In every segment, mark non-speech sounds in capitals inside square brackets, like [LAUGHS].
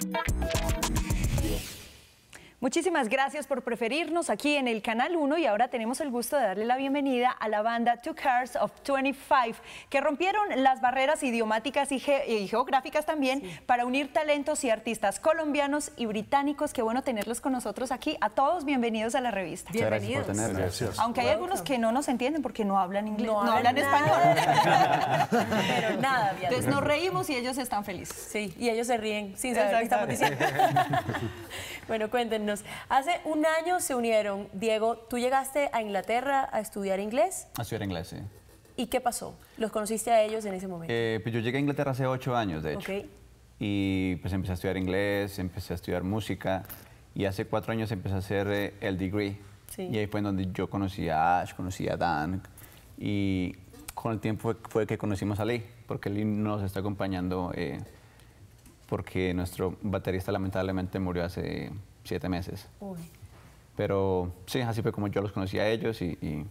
Thank you. Muchísimas gracias por preferirnos aquí en el Canal 1 y ahora tenemos el gusto de darle la bienvenida a la banda Two Cars of 25, que rompieron las barreras idiomáticas y, geográficas también para unir talentos y artistas colombianos y británicos. Qué bueno tenerlos con nosotros aquí. A todos bienvenidos a la revista. Bienvenidos. Gracias Aunque hay algunos que no nos entienden porque no hablan inglés, no, hablan español. [LAUGHS] Pero nada, bien. Entonces nos reímos y ellos están felices. Sí, y ellos se ríen sin saber qué estamos diciendo. [LAUGHS] bueno, cuéntenos. Hace un año se unieron. Diego, ¿tú llegaste a Inglaterra a estudiar inglés? A estudiar inglés, sí. ¿Y qué pasó? ¿Los conociste a ellos en ese momento? Eh, pues yo llegué a Inglaterra hace ocho años, de hecho. Y pues empecé a estudiar inglés, empecé a estudiar música y hace cuatro años empecé a hacer eh, el degree. Y ahí fue donde yo conocí a Ash, conocí a Dan y con el tiempo fue, que conocimos a Lee, porque Lee nos está acompañando eh, porque nuestro baterista lamentablemente murió hace siete meses. Pero sí, así fue como yo los conocí a ellos y,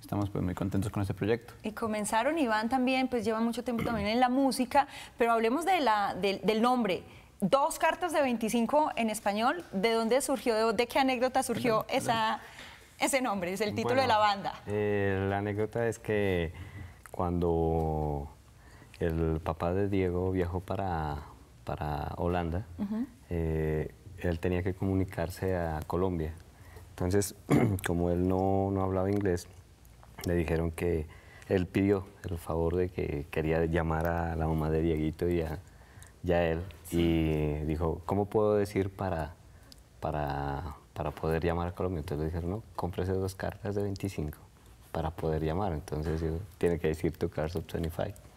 estamos pues muy contentos con este proyecto. Y comenzaron, Iván también, pues lleva mucho tiempo también en la música, pero hablemos de la, del nombre. Dos cartas de 25 en español, ¿de dónde surgió, de, qué anécdota surgió esa, ese nombre, es el título de la banda? Eh, la anécdota es que cuando el papá de Diego viajó para, para Holanda, él tenía que comunicarse a Colombia. Entonces, [CLEARS THROAT] como él no, no, hablaba inglés, le dijeron que él pidió el favor de que quería llamar a la mamá de Dieguito y a, él. Y dijo, ¿cómo puedo decir para, para, para poder llamar a Colombia? Entonces le dijeron, no, cómprese dos cartas de 25 para poder llamar. Entonces tiene que decir two cards of 25.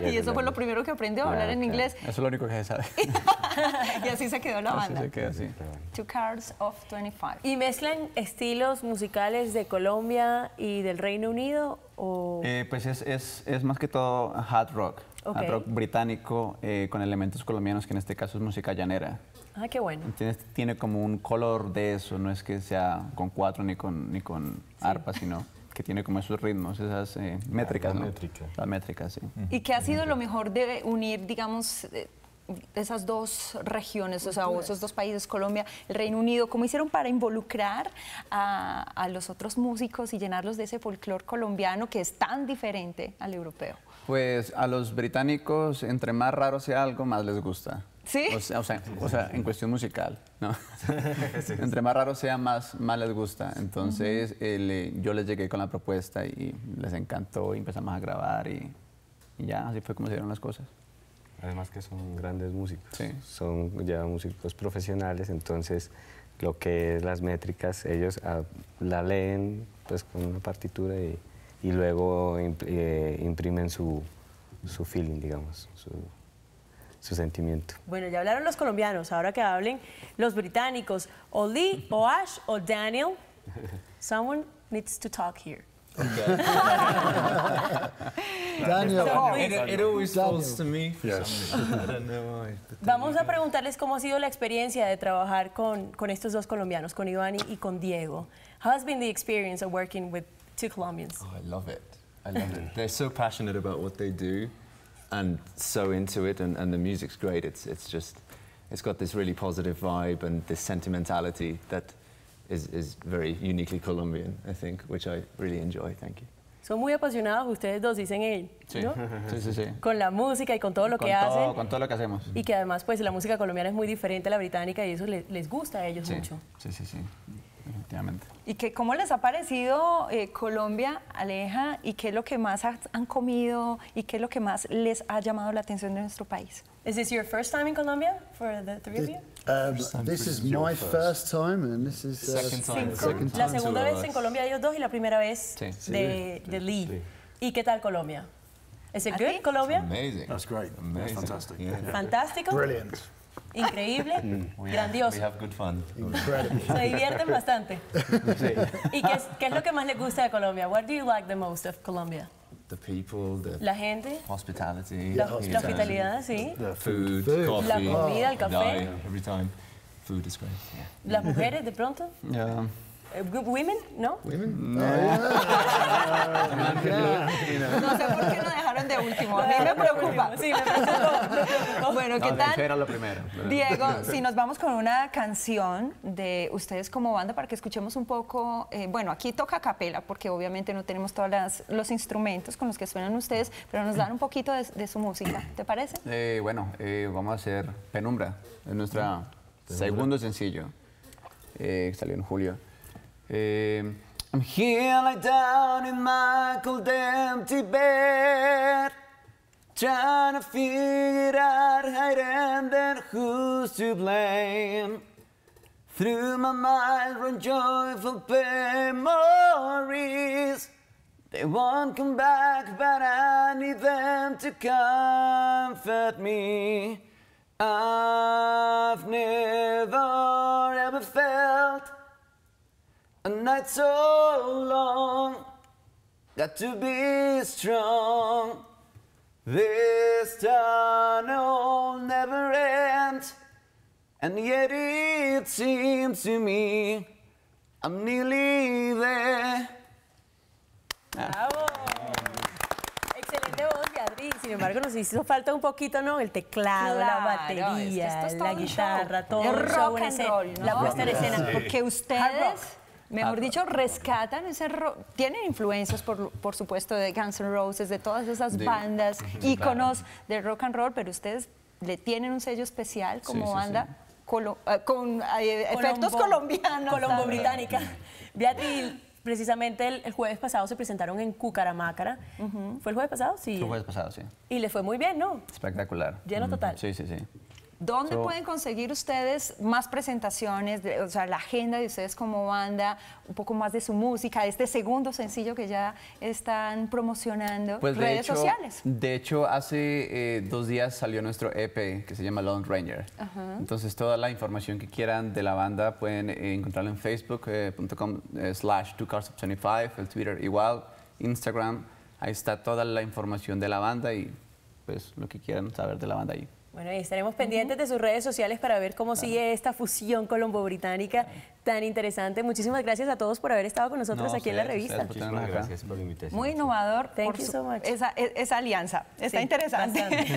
[LAUGHS] y eso fue lo primero que aprendió, a hablar en inglés. Eso es lo único que se sabe. [LAUGHS] y así se quedó la banda. Así se quedó así. Two Cards of 25. ¿Y mezclan estilos musicales de Colombia y del Reino Unido? O... Eh, pues es, es, es, más que todo hard rock. Hard rock británico eh, con elementos colombianos, que en este caso es música llanera. Ah, qué bueno. Tiene, tiene como un color de eso, no es que sea con cuatro ni con, ni con arpa, sino que tiene como esos ritmos, esas eh, métricas, ¿no? Las métricas, sí. ¿Y qué ha sido lo mejor de unir, digamos, eh, esas dos regiones, o sea, esos dos países, Colombia, el Reino Unido, cómo hicieron para involucrar a, los otros músicos y llenarlos de ese folclore colombiano que es tan diferente al europeo? Pues a los británicos, entre más raro sea algo, más les gusta. ¿Sí? O sea, o sea, en cuestión musical, ¿no? [LAUGHS] Entre más raro sea, más, más les gusta. Entonces, eh, yo les llegué con la propuesta y les encantó y empezamos a grabar y, ya, así fue como se dieron las cosas. Además que son grandes músicos, sí. son ya músicos profesionales, entonces lo que es las métricas, ellos ah, la leen pues con una partitura y, luego eh, imprimen su, su feeling, digamos, su, su sentimiento. Bueno, ya hablaron los colombianos, ahora que hablen los británicos, o Lee, o Ash, o Daniel. [LAUGHS] Someone needs to talk here. Okay. [LAUGHS] Daniel. It, it, always falls to me. Yes. Vamos a preguntarles cómo ha sido la experiencia de trabajar con, con estos dos colombianos, con Iván y con Diego. How has been the experience of working with two Colombians? Oh, I love it. I love it. They're so passionate about what they do. And so into it, and, and the music's great. It's, it's just, it's got this really positive vibe and this sentimentality that is, is very uniquely Colombian, I think, which I really enjoy. Thank you. Son muy apasionados ustedes dos, dicen él, sí. ¿no? [LAUGHS] Sí, sí, sí. Con la música y con todo lo con que todo, hacen. Con todo lo que hacemos. Y que además, pues, la música colombiana es muy diferente a la británica y eso les, les gusta a ellos sí. mucho. Sí, sí, sí definitivamente. ¿Y que, cómo les ha parecido eh, Colombia, Aleja, y qué es lo que más han comido y qué es lo que más les ha llamado la atención de nuestro país? Is this your first time in Colombia for the three of you? Um, this is my first time and this is uh, second time. Second time. La segunda vez en Colombia ellos dos y la primera vez sí. de, de Lee. ¿Y qué tal Colombia? Is it good, Colombia? Amazing. That's great. Amazing. That's fantastic. Yeah. Fantástico. Brilliant. Increíble, [LAUGHS] grandioso. We have good fun. Incredible. Se divierten bastante. Sí. ¿Y qué es, qué es lo que más les gusta de Colombia? What do you like the most of Colombia? The people, the la gente, hospitality, la, la hospitalidad, sí. The food, food. coffee, la comida, el café. every time. Food is great. Yeah. Las mujeres, de pronto. Yeah. Women, ¿no? Women? No. No sé por qué lo dejaron de último. A mí me preocupa. Sí, me preocupa. Bueno, ¿qué No, tal? era lo primero. Diego, si nos vamos con una canción de ustedes como banda para que escuchemos un poco, eh, bueno, aquí toca capela porque obviamente no tenemos todos los instrumentos con los que suenan ustedes, pero nos dan un poquito de, de su música, ¿te parece? Eh, bueno, eh, vamos a hacer Penumbra, es nuestro segundo sencillo, eh, salió en julio. Eh, I'm here like down in my cold empty bed Trying to figure out how it ended, who's to blame Through my mind run joyful memories They won't come back, but I need them to comfort me. I've never ever felt a night so long. Got to be strong. This tunnel never ends, and yet it seems to me I'm nearly there. ¡Bravo! Excelente voz, Beatriz. Sin embargo, nos hizo falta un poquito, ¿no? El teclado, la batería, es la guitarra, todo un rock show en and escena, roll, ¿no? la puesta en escena. Porque Hard ustedes. Mejor dicho, rescatan ese rock. Tienen influencias, por, por supuesto, de Guns N' Roses, de todas esas De- bandas, [LAUGHS] íconos de rock and roll, pero ustedes le tienen un sello especial como Sí, sí, banda sí. colo- eh, con eh, efectos Colombo- colombianos. Colombo también. británica. [LAUGHS] Beatriz, precisamente el, el jueves pasado se presentaron en Cucaramácara. ¿Fue el jueves pasado? Sí. Fue el jueves pasado, sí. Y le fue muy bien, ¿no? Espectacular. Lleno total. Sí, sí, sí. ¿Dónde So- pueden conseguir ustedes más presentaciones, de- o sea, la agenda de ustedes como banda, un poco más de su música, de este segundo sencillo que ya están promocionando, Pues de redes hecho, sociales? De hecho, hace eh, dos días salió nuestro EP que se llama Lone Ranger. Entonces, toda la información que quieran de la banda pueden eh, encontrarla en facebook.com eh, slash 2cars25, el Twitter igual, Instagram. Ahí está toda la información de la banda y pues lo que quieran saber de la banda ahí. Bueno, y estaremos pendientes de sus redes sociales para ver cómo sigue esta fusión colombo-británica tan interesante. Muchísimas gracias a todos por haber estado con nosotros No, aquí en la revista. Muchísimas gracias por la invitación. Muy innovador Thank por you so much. Esa, e- esa alianza. Está Sí, interesante. [LAUGHS]